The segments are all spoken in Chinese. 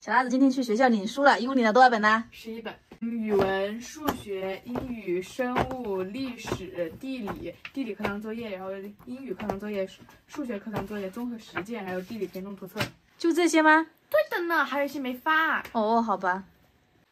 小辣子今天去学校领书了，一共领了多少本呢？十一本，语文、数学、英语、生物、历史、地理、地理课堂作业，然后英语课堂作业、数学课堂作业、综合实践，还有地理填充图册。就这些吗？对的呢，还有一些没发。哦，好吧。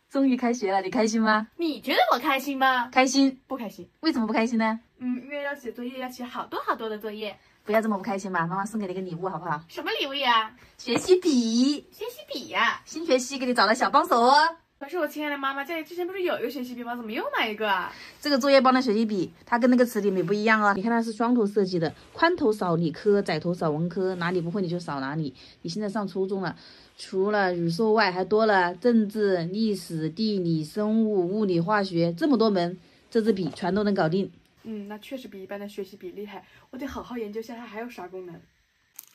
终于开学了，你开心吗？你觉得我开心吗？开心。不开心。为什么不开心呢？嗯，因为要写作业，要写好多好多的作业。不要这么不开心嘛！妈妈送给你个礼物，好不好？什么礼物呀？学习笔。学习笔呀！新学期给你找了小帮手哦。可是我亲爱的妈妈，家里之前不是有一个学习笔吗？怎么又买一个啊？这个作业帮的学习笔，它跟那个磁铁笔不一样哦。你看它是双头设计的，宽头扫理科，窄头扫文科，哪里不会你就扫哪里。你现在上初中了，除了语数外，还多了政治、历史、地理、生物、物理、化学这么多门，这支笔全都能搞定。嗯，那确实比一般的学习笔厉害，我得好好研究下它还有啥功能。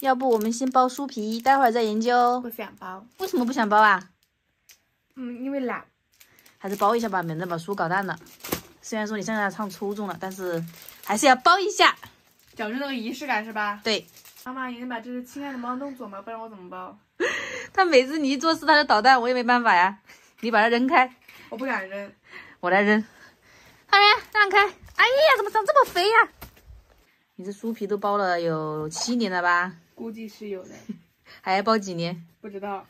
要不我们先包书皮，待会儿再研究。不想包，为什么不想包啊？嗯，因为懒。还是包一下吧，免得把书搞烂了。虽然说你现在上初中了，但是还是要包一下，讲究那个仪式感是吧？对。妈妈，你能把这只亲爱的猫弄走吗？不然我怎么包？它每次你一做事，它就捣蛋，我也没办法呀。你把它扔开。我不敢扔，我来扔。浩然，让开。哎呀，怎么长这么肥呀？你这书皮都包了有七年了吧？估计是有的。还要包几年？不知道。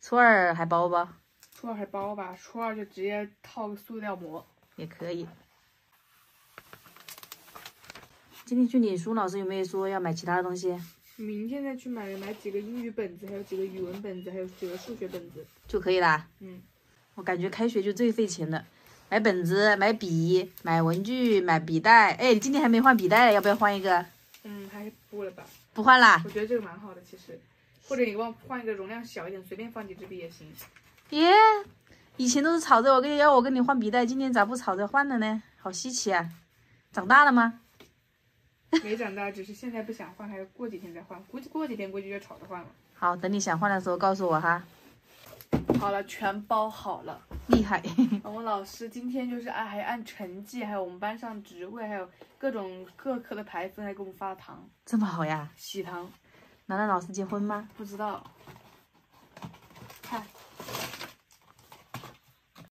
初二还包不？初二还包吧，初二就直接套个塑料膜也可以。今天去领书，老师有没有说要买其他的东西？明天再去买，买几个英语本子，还有几个语文本子，还有几个数学本子就可以啦。嗯，我感觉开学就最费钱了。买本子，买笔，买文具，买笔袋。哎，你今天还没换笔袋，要不要换一个？嗯，还是不了吧。不换啦。我觉得这个蛮好的，其实。或者你帮我换一个容量小一点，随便放几支笔也行。耶，以前都是吵着我跟你要我跟你换笔袋，今天咋不吵着换了呢？好稀奇啊！长大了吗？没长大，只是现在不想换，还要过几天再换。估计过几天估计就吵着换了。好，等你想换的时候告诉我哈。好了，全包好了。厉害！我们老师今天就是按还按成绩，还有我们班上职位，还有各种各科的排分，还给我们发糖，这么好呀？喜糖。楠楠老师结婚吗？不知道。看。